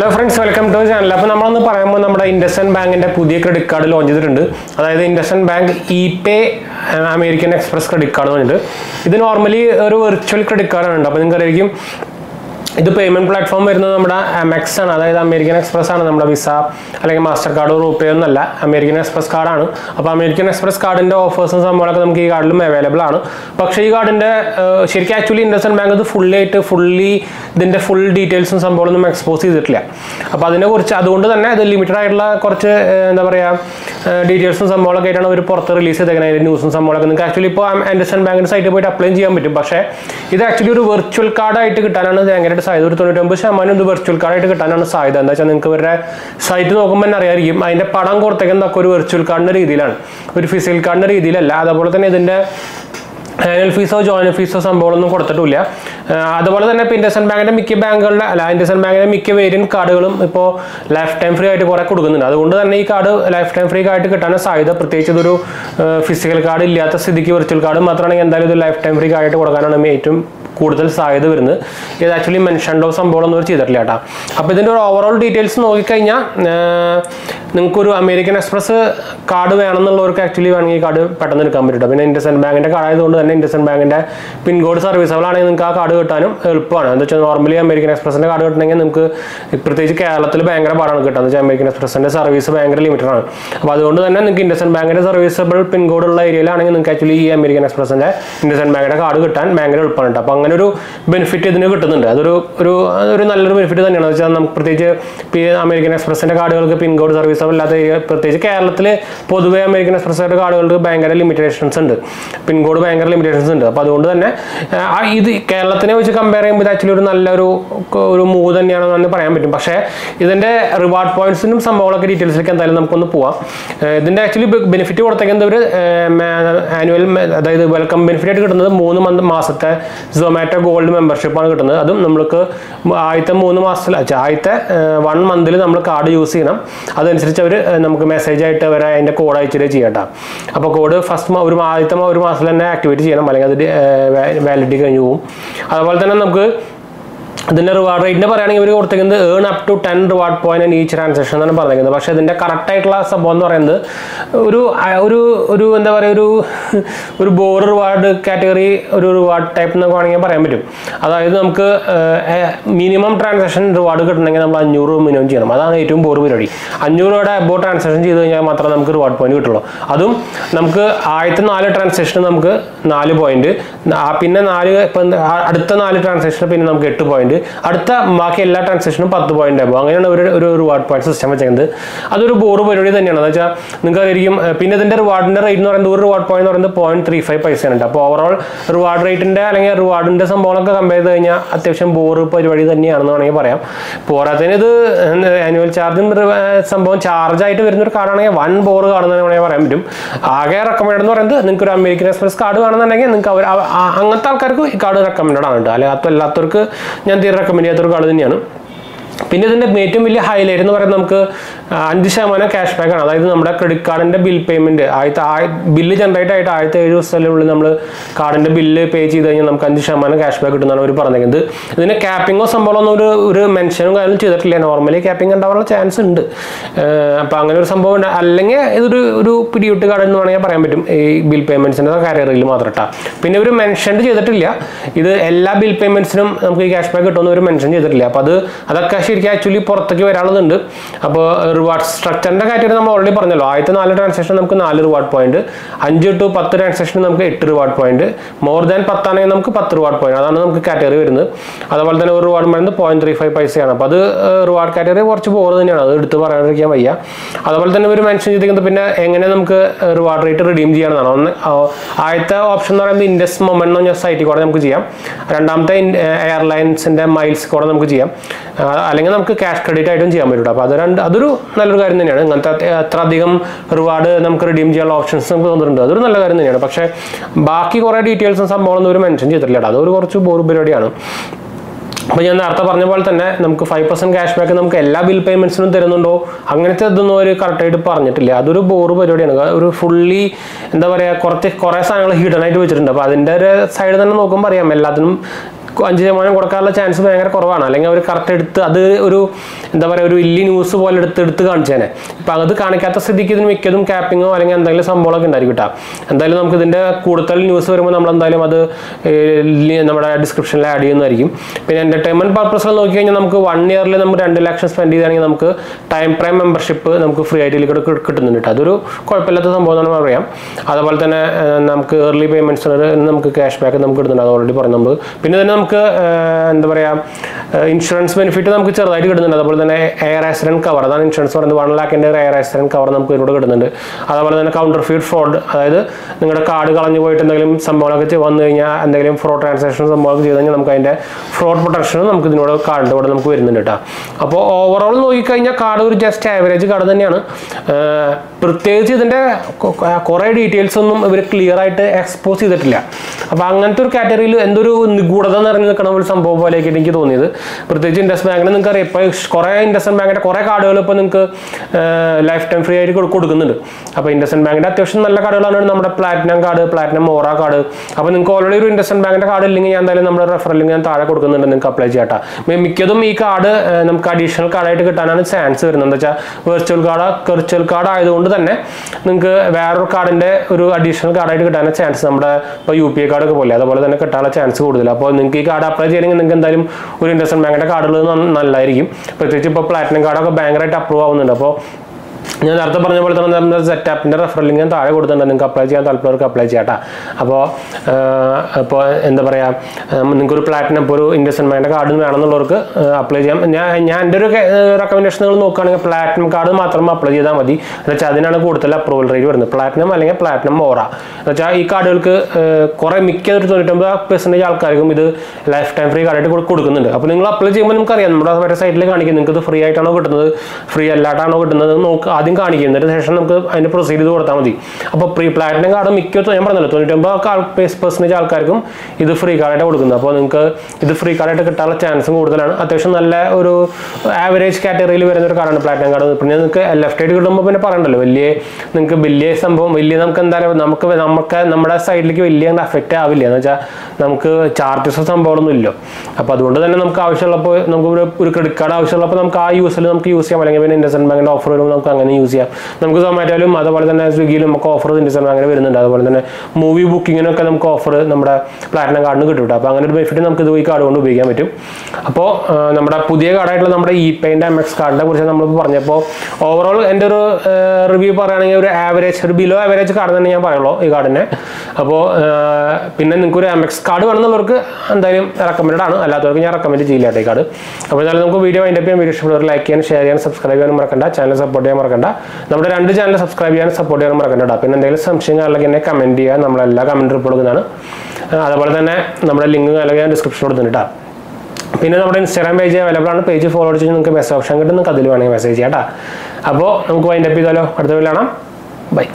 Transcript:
Hello friends welcome to channel അപ്പോൾ നമ്മളൊന്ന് പറയുമ്പോൾ നമ്മുടെ ഇൻഡസ്ഇൻഡ് ബാങ്കിന്റെ പുതിയ ക്രെഡിറ്റ് കാർഡ് ലോഞ്ച് ചെയ്തിട്ടുണ്ട്. അതായത് IndusInd bank e pay American Express credit card വന്നിട്ട് ഇത് നോർമലി ഒരു വെർച്വൽ ക്രെഡിറ്റ് കാർഡാണ് ഉണ്ട് അപ്പോൾ നിങ്ങൾക്ക് അറിയാം ഇത് പേയ്മെന്റ് പ്ലാറ്റ്ഫോം വരുന്നത് നമ്മുടെ അമെക്സ് ആണ്. അതായത് അമേരിക്കൻ എക്സ്പ്രസ് ആണ് നമ്മുടെ വിസ അല്ലെങ്കിൽ മാസ്റ്റർ കാർഡ് റൂപേ ഒന്നല്ല അമേരിക്കൻ എക്സ്പ്രസ് കാർഡാണ് അപ്പോൾ അമേരിക്കൻ എക്സ്പ്രസ് കാർഡിന്റെ ഓഫേഴ്സും സംഭവങ്ങളൊക്കെ നമുക്ക് ഈ കാർഡിലും അവൈലബിൾ ആണ്. പക്ഷേ ഈ കാർഡിന്റെ ശരിക്കും ആക്ച്വലി ഇൻഡസൻ ബാങ്ക് ഇത് ഫുള്ളി ആയിട്ട് ഫുള്ളി ഇതിന്റെ ഫുൾ ഡീറ്റെയിൽസും സംഭവങ്ങളൊന്നും എക്സ്പോസ് ചെയ്തിട്ടില്ല. അപ്പോൾ അതിനെക്കുറിച്ച് അതുകൊണ്ട് തന്നെ അത് ലിമിറ്റഡ് ആയിട്ടുള്ള കുറച്ച് എന്താ പറയുക ഡീറ്റെയിൽസും സംഭവങ്ങളൊക്കെ ആയിട്ടാണ് അവർ പുറത്ത് റിലീസ് ചെയ്തേക്കുന്നത് അതിന്റെ ന്യൂസും സംഭവങ്ങളൊക്കെ. നിങ്ങൾക്ക് ആക്ച്വലി ഇപ്പോൾ ആൻഡേഴ്സൺ ബാങ്കിന്റെ സൈറ്റിൽ പോയിട്ട് അപ്ലൈ ചെയ്യാൻ പറ്റും. പക്ഷേ ഇത് ആക്ച്വലി ഒരു വെർച്വൽ കാർഡായിട്ട് കിട്ടാനാണ് ഭയങ്കരമായിട്ട് സാധ്യത. ഒരു തൊണ്ണൂറ്റൊമ്പത് ശതമാനം ഇത് വെർച്വൽ കാർഡായിട്ട് കിട്ടാനാണ് സാധ്യത. എന്താ വെച്ചാൽ നിങ്ങൾക്ക് ഇവരുടെ സൈറ്റ് നോക്കുമ്പോൾ തന്നെ അറിയായിരിക്കും. അതിന്റെ പടം കൊടുത്തേക്കുന്നതൊക്കെ ഒരു വെർച്വൽ കാർഡിന്റെ രീതിയിലാണ്. ഒരു ഫിസിക്കൽ കാർഡിന്റെ രീതിയിലല്ല. അതുപോലെ തന്നെ ഇതിന്റെ ആനുവൽ ഫീസോ ജോയിൻ ഫീസോ സംഭവങ്ങളൊന്നും കൊടുത്തിട്ടില്ല അതുപോലെ തന്നെ ഇപ്പോൾ ഇൻഡസൻ ബാങ്കിന്റെ മിക്ക ബാങ്കുകളുടെ അല്ല ഇൻഡസൻ ബാങ്കിന്റെ മിക്ക വേരിയന്റ് കാർഡുകളും ഇപ്പോൾ ലൈഫ് ടൈം ഫ്രീ ആയിട്ട് കുറേ കൊടുക്കുന്നുണ്ട്. അതുകൊണ്ട് തന്നെ ഈ കാർഡ് ലൈഫ് ടൈം ഫ്രീ ആയിട്ട് കിട്ടാൻ സാധ്യത പ്രത്യേകിച്ച് ഇതൊരു ഫിസിക്കൽ കാർഡ് ഇല്ലാത്ത സ്ഥിതിക്ക് വെർച്വൽ കാർഡ് മാത്രമാണെങ്കിൽ എന്തായാലും ഇത് ലൈഫ് ടൈം ഫ്രീ ആയിട്ട് കൊടുക്കാനാണ് ഏറ്റവും കൂടുതൽ സാധ്യത വരുന്നത്. ഇത് ആക്ച്വലി മെൻഷൻഡോ സംഭവമൊന്നും അവർ ചെയ്തിട്ടില്ല കേട്ടോ. അപ്പോൾ ഇതിന്റെ ഒരു ഓവറോൾ ഡീറ്റെയിൽസ് നോക്കിക്കഴിഞ്ഞാൽ നിങ്ങൾക്കൊരു അമേരിക്കൻ എക്സ്പ്രസ് കാർഡ് വേണമെന്നുള്ളവർക്ക് ആക്ച്വലി വേണമെങ്കിൽ ഈ കാർഡ് പെട്ടെന്ന് എടുക്കാൻ പറ്റും പിന്നെ ഇൻഡസ്ഇൻഡ് ബാങ്കിന്റെ കാർഡ് ആയതുകൊണ്ട് തന്നെ ഇൻഡസ്ഇൻഡ് ബാങ്കിന്റെ പിൻകോഡ് സർവീസബിൾ ആണെങ്കിൽ നിങ്ങൾക്ക് ആ കാർഡ് കിട്ടാനും എളുപ്പമാണ്. എന്താ വെച്ചാൽ നോർമലി അമേരിക്കൻ എക്സ്പ്രസിന്റെ കാർഡ് കിട്ടണമെങ്കിൽ നിങ്ങൾക്ക് പ്രത്യേകിച്ച് കേരളത്തിൽ ഭയങ്കര പാടാണ് കിട്ടുക. വെച്ചാൽ അമേരിക്കൻ എക്സ്പ്രസിന്റെ സർവീസ് ഭയങ്കര ലിമിറ്റഡ് ആണ്. അപ്പോൾ അതുകൊണ്ട് തന്നെ നിങ്ങൾക്ക് ഇൻഡസ്ഇൻഡ് ബാങ്കിന്റെ സർവീസബിൾ പിൻകോഡുള്ള ഏരിയയിലാണെങ്കിൽ നിങ്ങൾക്ക് ആക്ച്വലി ഈ അമേരിക്കൻ എക്സ്പ്രസിന്റെ ഇൻഡസ്ഇൻഡ് ബാങ്കിന്റെ കാർഡ് കിട്ടാൻ ഭയങ്കര എളുപ്പമാണ് അപ്പോൾ അങ്ങനെ ഒരു ബെനിഫിറ്റ് ഇതിന് കിട്ടുന്നുണ്ട്. അതൊരു ഒരു ഒരു നല്ലൊരു ബെനിഫിറ്റ് തന്നെയാണ്. വെച്ചാൽ നമുക്ക് പ്രത്യേകിച്ച് പി അമേരിക്കൻ എക്സ്പ്രസിന്റെ കാർഡുകൾക്ക് പിൻകോഡ് സർവീസ് അല്ലാത്ത പ്രത്യേകിച്ച് കേരളത്തിൽ പൊതുവെ അമേരിക്കൻ എക്സ്പ്രസിന്റെ കാർഡുകൾക്ക് ഭയങ്കര ലിമിറ്റേഷൻസ് ഉണ്ട്. പിൻ കോഡ് ഭയങ്കര ലിമിറ്റേഷൻസ് ഉണ്ട്. അപ്പോൾ അതുകൊണ്ട് തന്നെ ഇത് കേരളത്തിനെ വെച്ച് കമ്പയർ ചെയ്യുമ്പോൾ ഇത് ആക്ച്വലി ഒരു നല്ലൊരു ഒരു മൂവ് തന്നെയാണെന്ന് പറയാൻ പറ്റും. പക്ഷേ ഇതിന്റെ റിവാർഡ് പോയിന്റ്സിനും സംഭവങ്ങളൊക്കെ ഡീറ്റെയിൽസിലേക്ക് എന്തായാലും നമുക്കൊന്ന് പോവാം. ഇതിന്റെ ആക്ച്വലി ബെനിഫിറ്റ് കൊടുത്തേക്കുന്നത് ഒരു ആനുവൽ അതായത് വെൽക്കം ബെനിഫിറ്റ് ആയിട്ട് കിട്ടുന്നത് മൂന്ന് മന്ത് മാസത്തെ സൊമാറ്റോ ഗോൾഡ് മെമ്പർഷിപ്പാണ് കിട്ടുന്നത്. അതും നമ്മൾക്ക് ആദ്യത്തെ മൂന്ന് മാസത്തിൽ ആദ്യത്തെ വൺ മന്തിൽ നമ്മൾ കാർഡ് യൂസ് ചെയ്യണം. അതനുസരിച്ച് അവർ നമുക്ക് മെസ്സേജ് ആയിട്ട് അവർ അതിന്റെ കോഡ് അയച്ചിട്ട് ചെയ്യട്ടെ അപ്പോൾ കോഡ് ഫസ്റ്റ് ഒരു ആദ്യത്തെ ഒരു മാസത്തിൽ തന്നെ ആക്ടിവേറ്റ് ചെയ്യണം. അല്ലെങ്കിൽ അത് വാലിഡിറ്റി കഴിഞ്ഞു പോകും അതുപോലെ തന്നെ നമുക്ക് ഇതിന്റെ റിവാർഡ് റേറ്റിന്റെ പറയുകയാണെങ്കിൽ ഇവർ കൊടുത്തിരിക്കുന്നത് earn up to ten reward point and each transaction എന്നാണ് പറഞ്ഞിരിക്കുന്നത്. പക്ഷേ ഇതിന്റെ കറക്റ്റ് ആയിട്ടുള്ള സംഭവം എന്ന് പറയുന്നത് ഒരു ഒരു ഒരു എന്താ പറയുക ഒരു ഒരു ബോർ റിവാർഡ് കാറ്റഗറി ഒരു റിവാർഡ് ടൈപ്പ് എന്നൊക്കെ വേണമെങ്കിൽ പറയാൻ പറ്റും. അതായത് നമുക്ക് മിനിമം ട്രാൻസാക്ഷൻ റിവാർഡ് കിട്ടണമെങ്കിൽ നമ്മൾ അഞ്ഞൂറ് മിനിമം ചെയ്യണം. അതാണ് ഏറ്റവും ബോർ പരിപാടി. അഞ്ഞൂറ് രൂപയുടെ അബോ ട്രാൻസാക്ഷൻ ചെയ്ത് കഴിഞ്ഞാൽ മാത്രമേ നമുക്ക് റിവാർഡ് പോയിന്റ് കിട്ടുള്ളൂ. അതും നമുക്ക് ആദ്യത്തെ നാല് ട്രാൻസാക്ഷൻ നമുക്ക് നാല് പോയിന്റ് പിന്നെ നാല് ഇപ്പം അടുത്ത നാല് ട്രാൻസാക്ഷൻ പിന്നെ നമുക്ക് എട്ട് പോയിന്റ് അടുത്ത ബാക്കി എല്ലാ ട്രാൻസാക്ഷനും പത്ത് പോയിന്റ് ആകും. അങ്ങനെയാണ് ഒരു ഒരു റിവാർഡ് പോയിന്റ് സിസ്റ്റം വെച്ചേക്കുന്നത്. അതൊരു ബോർ പരിപാടി തന്നെയാണ്. എന്ന് വെച്ചാൽ നിങ്ങൾക്ക് അറിയാം പിന്നെ ഇതിന്റെ റിവാർഡിന്റെ റേറ്റ് എന്ന് പറയുന്നത് ഒരു റിവാർഡ് പോയിന്റ് എന്ന് പറയുന്നത് പോയിന്റ് ത്രീ ഫൈവ് പൈസയാണ് ഉണ്ട് അപ്പോൾ ഓവറോൾ റിവാർഡ് റേറ്റിന്റെ അല്ലെങ്കിൽ റിവാർഡിന്റെ സംഭവങ്ങളൊക്കെ കമ്പയർ ചെയ്ത് കഴിഞ്ഞാൽ അത്യാവശ്യം ബോർ പരിപാടി തന്നെയാണെന്ന് വേണമെങ്കിൽ പറയാം. പോരാത്തതിന് ഇത് ആനുവൽ ചാർജും സംഭവം ചാർജ് ആയിട്ട് വരുന്ന ഒരു കാർഡാണെങ്കിൽ വൺ ബോർ കാണുന്നതെന്ന് വേണമെങ്കിൽ പറയാൻ പറ്റും. ആകെ റെക്കമെൻഡ് എന്ന് പറയുന്നത് നിങ്ങൾക്ക് ഒരു അമേരിക്കൻ എക്സ്പ്രസ് കാർഡ് വേണമെന്നുണ്ടെങ്കിൽ നിങ്ങൾക്ക് അവർ അങ്ങനത്തെ ആൾക്കാർക്ക് ഈ കാർഡ് റെക്കമെൻഡ് ആണ് കേട്ടോ. അല്ലെങ്കിൽ അത് അല്ലാത്തവർക്ക് ഞാൻ തീരെ റെക്കമെൻഡ് ചെയ്യാത്തൊരു കാർഡ് തന്നെയാണ്. പിന്നെ ഇതിന്റെ ഏറ്റവും വലിയ ഹൈലൈറ്റ് എന്ന് പറയുന്നത് നമുക്ക് അഞ്ച് ശതമാനം ക്യാഷ് ബാക്ക് ആണ്. അതായത് നമ്മുടെ ക്രെഡിറ്റ് കാർഡിന്റെ ബിൽ പേയ്മെന്റ് ആദ്യത്തെ ബില്ല് ജനറേറ്റ് ആയിട്ട് ആദ്യത്തെ ഏഴ് ദിവസത്തിനുള്ളിൽ നമ്മൾ കാർഡിന്റെ ബില്ല് പേ ചെയ്ത് കഴിഞ്ഞാൽ നമുക്ക് അഞ്ച് ശതമാനം ക്യാഷ് ബാക്ക് കിട്ടുന്നതാണ് അവർ പറഞ്ഞിരിക്കുന്നത് ഇതിന് ക്യാപ്പിങ്ങോ സംഭവമൊന്നും ഒരു ഒരു മെൻഷനും കാര്യങ്ങളും ചെയ്തിട്ടില്ല. നോർമലി ക്യാപ്പിംഗ് ഉണ്ടാവാനുള്ള ചാൻസ് ഉണ്ട്. അപ്പോൾ അങ്ങനെ ഒരു സംഭവം ഉണ്ട്. അല്ലെങ്കിൽ ഇതൊരു ഒരു പിടിയൂട്ട് കാർഡ് എന്ന് വേണമെങ്കിൽ പറയാൻ പറ്റും. ഈ ബിൽ പേയ്മെന്റ്സിന്റെ കാറ്റഗറിയിൽ മാത്രം ട്ടാ. പിന്നെ ഒരു മെൻഷൻ ചെയ്തിട്ടില്ല. ഇത് എല്ലാ ബിൽ പേയ്മെന്റ്സിനും നമുക്ക് ഈ ക്യാഷ് ബാക്ക് കിട്ടുമെന്ന് ഒരു മെൻഷൻ ചെയ്തിട്ടില്ല. അപ്പോൾ അത് അതൊക്കെ ശരിക്കും ആക്ച്വലി പുറത്തേക്ക് വരാനുള്ളതുണ്ട്. അപ്പോൾ റിവാർഡ് സ്ട്രക്ചറിന്റെ കാര്യം നമ്മൾ ഓൾറെഡി പറഞ്ഞല്ലോ. ആദ്യത്തെ നാല് ട്രാൻസാക്ഷൻ നമുക്ക് നാല് റിവാർഡ് പോയിന്റ് അഞ്ച് ടു പത്ത് ട്രാൻസാക്ഷൻ നമുക്ക് എട്ട് റിവാർഡ് പോയിന്റ് മോർ ദാൻ പത്താണെങ്കിൽ നമുക്ക് പത്ത് റിവാർഡ് പോയിന്റ് അതാണ് നമുക്ക് കാറ്റഗറി വരുന്നത്. അതുപോലെ തന്നെ ഒരു റിവാർഡ് പറയുന്നത് പോയിന്റ് ത്രീ ഫൈവ് പൈസയാണ്. അപ്പോൾ അത് റിവാർഡ് കാറ്റഗറി കുറച്ച് പോകുന്നത് തന്നെയാണ്. അത് എടുത്ത് പറയാതിരിക്കാൻ വയ്യ. അതുപോലെ തന്നെ ഒരു മെൻഷൻ ചെയ്തിരിക്കുന്നത് പിന്നെ എങ്ങനെ നമുക്ക് റിവാർഡ് റേറ്റ് റിഡീം ചെയ്യാമെന്നാണ്. ഒന്ന് ആദ്യത്തെ ഓപ്ഷൻ എന്ന് പറയുന്നത് ഇൻഡസ് മൊമെന്റ് സൈറ്റിൽ കൂടെ നമുക്ക് ചെയ്യാം. രണ്ടാമത്തെ എയർലൈൻസിന്റെ മൈൽസ് കൂടെ നമുക്ക് ചെയ്യാം. അല്ലെങ്കിൽ നമുക്ക് ക്യാഷ് ക്രെഡിറ്റ് ആയിട്ടും ചെയ്യാൻ പറ്റും അപ്പോൾ അത് രണ്ട് അതൊരു നല്ലൊരു കാര്യം തന്നെയാണ്. ഇങ്ങനത്തെ അത്ര- അധികം റിവാർഡ് നമുക്ക് റിഡീം ചെയ്യാനുള്ള ഓപ്ഷൻസ് നമുക്ക് തന്നിട്ടുണ്ട്. അതൊരു നല്ല കാര്യം തന്നെയാണ്. പക്ഷേ ബാക്കി കുറേ ഡീറ്റെയിൽസും സംഭവങ്ങളൊന്നും ഒരു മെൻഷൻ ചെയ്തിട്ടില്ല. അതൊരു കുറച്ച് ബോർ പരിപാടിയാണ്. അപ്പോൾ ഞാൻ നേരത്തെ പറഞ്ഞ പോലെ തന്നെ നമുക്ക് ഫൈവ് പെർസെന്റ് ക്യാഷ് ബാക്ക് നമുക്ക് എല്ലാ ബിൽ പേയ്മെന്റ്സിനും തരുന്നുണ്ടോ? അങ്ങനത്തെ ഇതൊന്നും അവർ കറക്റ്റായിട്ട് പറഞ്ഞിട്ടില്ല. അതൊരു ബോറ് പരിപാടിയാണ്. ഒരു ഫുള്ളി എന്താ പറയുക കുറച്ച് കുറേ സാധനങ്ങൾ ഹിഡൻ ആയിട്ട് വെച്ചിട്ടുണ്ട്. അപ്പോൾ അതിന്റെ ഒരു സൈഡ് തന്നെ നോക്കുമ്പോൾ അറിയാം. എല്ലാത്തിനും അഞ്ച് ശതമാനം കൊടുക്കാനുള്ള ചാൻസ് ഭയങ്കര കുറവാണ്. അല്ലെങ്കിൽ അവർ കറക്റ്റ് എടുത്ത് അത് ഒരു എന്താ പറയുക ഒരു വലിയ ന്യൂസ് പോലെ എടുത്ത് എടുത്ത് കാണിച്ചേനെ. ഇപ്പം അത് കാണിക്കാത്ത സ്ഥിതിക്ക് ഇതിന് മിക്കതും ക്യാപ്പിങ്ങോ അല്ലെങ്കിൽ എന്തെങ്കിലും സംഭവമൊക്കെ ഉണ്ടായിരിക്കും കേട്ടോ എന്തായാലും നമുക്ക് ഇതിന്റെ കൂടുതൽ ന്യൂസ് വരുമ്പോൾ നമ്മൾ എന്തായാലും അത് നമ്മുടെ ഡിസ്ക്രിപ്ഷനിൽ ആഡ് ചെയ്യുന്നതായിരിക്കും. പിന്നെ എന്റർടൈൻമെന്റ് പർപ്പസിൽ നോക്കി കഴിഞ്ഞാൽ നമുക്ക് വൺ ഇയറിൽ നമുക്ക് രണ്ട് ലക്ഷം സ്പെൻഡ് ചെയ്താണെങ്കിൽ നമുക്ക് ടൈം പ്രൈം മെമ്പർഷിപ്പ് നമുക്ക് ഫ്രീ ആയിട്ട് ഇതിൽ കൂടെ കിട്ടുന്നുണ്ട് കേട്ടോ അതൊരു കുഴപ്പമില്ലാത്ത സംഭവം എന്ന് പറയാം. അതുപോലെ തന്നെ നമുക്ക് ഏർലി പേയ്മെന്റ്സ് നമുക്ക് ക്യാഷ് ബാക്ക് നമുക്ക് കിട്ടുന്നുണ്ട്. അത് ഓൾറെഡി പറഞ്ഞു. നമ്മൾ പിന്നെ തന്നെ നമുക്ക് ഏഹ്, എന്താ പറയുക ഇൻഷുറൻസ് ബെനിഫിറ്റ് നമുക്ക് ചെറുതായിട്ട് കിട്ടുന്നുണ്ട്. അതുപോലെ തന്നെ എയർ ആക്സിഡന്റ് കവർ അതാണ് ഇൻഷുറൻസ് പറയുന്നത്. വൺ ലാക്കിന്റെ ഒരു എയർ ആക്സിഡന്റ് കവർ നമുക്ക് ഇതിലൂടെ കിട്ടുന്നുണ്ട്. അതുപോലെ തന്നെ കൗണ്ടർ ഫീഡ് ഫ്രോഡ് അതായത് നിങ്ങളുടെ കാർഡ് കളഞ്ഞു പോയിട്ട് എന്തെങ്കിലും സംഭവങ്ങളൊക്കെ വന്നു കഴിഞ്ഞാൽ എന്തെങ്കിലും ഫ്രോഡ് ട്രാൻസാക്ഷൻ സംഭവമൊക്കെ ചെയ്ത് കഴിഞ്ഞാൽ നമുക്ക് അതിന്റെ ഫ്രോഡ് പ്രൊട്ടക്ഷനും നമുക്ക് ഇതിനോട് കാർഡിന്റെ കൂടെ നമുക്ക് വരുന്നുണ്ട് കേട്ടോ അപ്പോൾ ഓവറോൾ നോക്കിക്കഴിഞ്ഞാൽ കാർഡ് ഒരു ജസ്റ്റ് ആവറേജ് കാർഡ് തന്നെയാണ്. പ്രത്യേകിച്ച് ഇതിന്റെ കുറേ ഡീറ്റെയിൽസ് ഒന്നും ഇവർ ക്ലിയർ ആയിട്ട് എക്സ്പോസ് ചെയ്തിട്ടില്ല. അപ്പോൾ അങ്ങനത്തെ ഒരു കാറ്റഗറിയിൽ എന്തൊരു നിഗൂഢത നിറഞ്ഞു നിൽക്കുന്ന ഒരു സംഭവം പോലെയൊക്കെ എനിക്ക് തോന്നിയത്. പ്രത്യേകിച്ച് ഇൻഡസ് ബാങ്കിന് നിങ്ങൾക്ക് അറിയാം ഇപ്പോൾ കുറേ ഇൻഡസ് ബാങ്കിന്റെ കുറേ കാർഡുകൾ ഇപ്പോൾ നിങ്ങൾക്ക് ലൈഫ് ടൈം ഫ്രീ ആയിട്ട് കൊടു- കൊടുക്കുന്നുണ്ട്. അപ്പോൾ ഇൻഡസ് ബാങ്കിന്റെ അത്യാവശ്യം നല്ല കാർഡുകളാണ് നമ്മുടെ platinum card platinum Vora card. അപ്പോൾ നിങ്ങൾക്ക് ഓൾറെഡി ഒരു ഇൻഡസ് ബാങ്കിന്റെ കാർഡ് ഇല്ലെങ്കിൽ ഞാൻ എന്തായാലും നമ്മുടെ റെഫറൽ ലിങ്ക് ഞാൻ താഴെ കൊടുക്കുന്നുണ്ട് നിങ്ങൾക്ക് അപ്ലൈ ചെയ്യാട്ടാ. മിക്കതും ഈ കാർഡ് നമുക്ക് അഡീഷണൽ കാർഡായിട്ട് കിട്ടാനാണ് ചാൻസ് വരുന്നത്. എന്താ വെച്ചാൽ വെർച്വൽ കാർഡ് വെർച്വൽ കാർഡ് ആയതുകൊണ്ട് തന്നെ നിങ്ങൾക്ക് വേറൊരു കാർഡിന്റെ ഒരു അഡീഷണൽ കാർഡായിട്ട് കിട്ടാനുള്ള ചാൻസ് നമ്മുടെ ഇപ്പോൾ യു പി ഐ കാർഡൊക്കെ പോലെ. അതുപോലെ തന്നെ കിട്ടാനുള്ള ചാൻസ് കൂടുതൽ. അപ്പോൾ നിങ്ങൾക്ക് ഈ കാർഡ് അപ്ലൈ ചെയ്യണമെങ്കിൽ നിങ്ങൾക്ക് എന്തായാലും ഒരു ഇൻഡസ്ട്രൻ ബാങ്കിന്റെ കാർഡുകൾ നല്ലതായിരിക്കും പ്രത്യേകിച്ച് ഇപ്പോൾ പ്ലാറ്റിനം കാർഡൊക്കെ ഭയങ്കരമായിട്ട് അപ്രൂവ് ആവുന്നുണ്ട്. അപ്പോൾ ഞാൻ നേരത്തെ പറഞ്ഞ പോലെ തന്നെ നമ്മുടെ സെറ്റാപ്പിന്റെ റെഫറൽ ലിങ്ക് ഞാൻ താഴെ കൊടുത്തിട്ടുണ്ട്. നിങ്ങൾക്ക് അപ്ലൈ ചെയ്യാൻ താല്പര്യമുള്ളവർക്ക് അപ്ലൈ ചെയ്യാട്ടാ. അപ്പോൾ അപ്പോൾ എന്താ പറയുക നിങ്ങൾക്കൊരു പ്ലാറ്റിനം ഇപ്പോൾ ഒരു ഇൻഡസ്ഇൻഡ് ബാങ്കിന്റെ കാർഡ് വേണമെന്നുള്ളവർക്ക് അപ്ലൈ ചെയ്യാം. ഞാൻ ഞാൻ എന്റെ ഒരു റെക്കമെൻഡേഷനുകൾ നോക്കുകയാണെങ്കിൽ പ്ലാറ്റിനം കാർഡ് മാത്രം അപ്ലൈ ചെയ്താൽ മതി. എന്ന് വെച്ചാൽ അതിനാണ് കൂടുതൽ അപ്രൂവൽ റേറ്റ് വരുന്നത്. പ്ലാറ്റിനം അല്ലെങ്കിൽ പ്ലാറ്റിനം ഓറ എന്ന് വെച്ചാൽ ഈ കാർഡുകൾക്ക് കുറേ മിക്ക ഒരു തൊണ്ണൂറ്റൊമ്പത് പെർസെന്റേജ് ആൾക്കാർക്കും ഇത് ലൈഫ് ടൈം ഫ്രീ കാർഡായിട്ട് കൊടു- കൊടുക്കുന്നുണ്ട്. അപ്പോൾ നിങ്ങൾ അപ്ലൈ ചെയ്യുമ്പോൾ നമുക്കറിയാം. നമ്മുടെ മറ്റേ സൈറ്റിൽ കാണിക്കും. നിങ്ങൾക്ക് ഇത് ഫ്രീ ആയിട്ടാണോ കിട്ടുന്നത്? ഫ്രീ അല്ലാട്ടാണോ കിട്ടുന്നത്? നോക്കുക ആദ്യം കാണിക്കും എന്നിട്ട് ശേഷം നമുക്ക് അതിന്റെ പ്രൊസീഡ് ചെയ്ത് കൊടുത്താൽ മതി. അപ്പോൾ പ്രീ പ്ലാറ്റിനം കാർഡ് മിക്ക ഞാൻ പറഞ്ഞല്ലോ തൊണ്ണൂറ്റൊമ്പത് പെർസെന്റേജ് ആൾക്കാർക്കും ഇത് ഫ്രീ കാർഡായിട്ട് കൊടുക്കുന്നത്. അപ്പോൾ നിങ്ങൾക്ക് ഇത് ഫ്രീ കാർഡായിട്ട് കിട്ടാനുള്ള ചാൻസും കൂടുതലാണ്. അത്യാവശ്യം നല്ല ഒരു ആവറേജ് കാറ്റഗറിയിൽ വരുന്ന ഒരു കാർഡാണ് പ്ലാറ്റിനം കാർഡ് പിന്നെ നിങ്ങൾക്ക് ലെഫ്റ്റ് ആയിട്ട് കിട്ടുമ്പോൾ പിന്നെ പറയണ്ടല്ലോ വലിയ നിങ്ങൾക്ക് വലിയ സംഭവം വലിയ നമുക്ക് എന്തായാലും നമുക്ക് നമുക്ക് നമ്മുടെ സൈഡിലേക്ക് വലിയ അഫക്റ്റ് ആവില്ല. എന്ന് വെച്ചാൽ നമുക്ക് ചാർജസ് സംഭവമൊന്നും ഇല്ല. അപ്പോൾ അതുകൊണ്ട് തന്നെ നമുക്ക് ആവശ്യമുള്ളപ്പോൾ നമുക്ക് ഒരു ഒരു ക്രെഡിറ്റ് കാർഡ് ആവശ്യമുള്ളപ്പോൾ നമുക്ക് ആ യൂസിൽ നമുക്ക് യൂസ് ചെയ്യാം അല്ലെങ്കിൽ പിന്നെ ഇൻഡസൻ ബാങ്കിന്റെ ഓഫർ വരുമ്പോൾ നമുക്ക് അങ്ങനെ യൂസ് ചെയ്യാം. നമുക്ക് സൊമാറ്റോയിലും അതുപോലെ തന്നെ സ്വിഗ്ഗിയിലും ഒക്കെ ഓഫർ ഇൻഡസ്ഇൻഡ് അങ്ങനെ വരുന്നുണ്ട്. അതുപോലെ തന്നെ മൂവി ബുക്കിങ്ങിനൊക്കെ നമുക്ക് ഓഫർ നമ്മുടെ പ്ലാറ്റിനം കാർഡിന് കിട്ടും കേട്ടോ അപ്പോൾ അങ്ങനെ ഒരു ബെനിഫിറ്റ് നമുക്ക് ഇത് ഈ കാർഡ് കൊണ്ട് ഉപയോഗിക്കാൻ പറ്റും. അപ്പോൾ നമ്മുടെ പുതിയ കാർഡായിട്ടുള്ള നമ്മുടെ ഇ പേന്റെ എം എക്സ് കാർഡിനെ കുറിച്ച് നമ്മൾ പറഞ്ഞപ്പോൾ ഓവറോൾ എന്റെ ഒരു റിവ്യൂ പറയുകയാണെങ്കിൽ ഒരു ആവറേജ് ഒരു ബിലോ ആവറേജ് കാർഡ് തന്നെ ഞാൻ പറയുള്ളൂ ഈ കാർഡിനെ അപ്പോൾ പിന്നെ നിങ്ങൾക്ക് ഒരു എം എക്സ് കാർഡ് വേണമെന്നുള്ളവർക്ക് എന്തായാലും റെക്കമെൻഡ് ആണ്. അല്ലാത്തവർക്ക് ഞാൻ റെക്കമെൻഡ് ചെയ്യില്ല കേട്ടോ ഈ കാർഡ് അപ്പോൾ എന്തായാലും നമുക്ക് വീഡിയോ അതിന്റെ വീഡിയോ ഇഷ്ടപ്പെടുന്നവർ ലൈക്ക് ചെയ്യാൻ ഷെയർ ചെയ്യാൻ സബ്സ്ക്രൈബ് ചെയ്യാനും മറക്കണ്ട. ചാനൽ സപ്പോർട്ട് ചെയ്യാൻ മറക്കണ്ട. നമ്മുടെ രണ്ട് ചാനൽ സബ്സ്ക്രൈബ് ചെയ്യാൻ സപ്പോർട്ട് ചെയ്യാൻ മറക്കണ്ട. പിന്നെ എന്തെങ്കിലും സംശയം അല്ലെങ്കിൽ എന്നെ കമന്റ് ചെയ്യുക. നമ്മളെല്ലാ കമന്റ് റിപ്പോർട്ട് കൊടുക്കുന്നതാണ് അതുപോലെ തന്നെ നമ്മുടെ ലിങ്ക് അല്ലെങ്കിൽ ഞാൻ ഡിസ്ക്രിപ്ഷൻ കേട്ടോ പിന്നെ നമ്മുടെ ഇൻസ്റ്റാഗ്രാം പേജ് അവൈലബിൾ ആണ്. പേജ് ഫോളോ അടിച്ച് നിങ്ങൾക്ക് മെസ്സേജ് ഓപ്ഷൻ കിട്ടും. നിങ്ങൾക്ക് അതിൽ വേണമെങ്കിൽ മെസ്സേജ് ചെയ്യാം കേട്ടോ അപ്പോൾ നമുക്ക് വൈൻഡപ്പ് ചെയ്താലോ. അടുത്ത വീട്ടിൽ ബൈ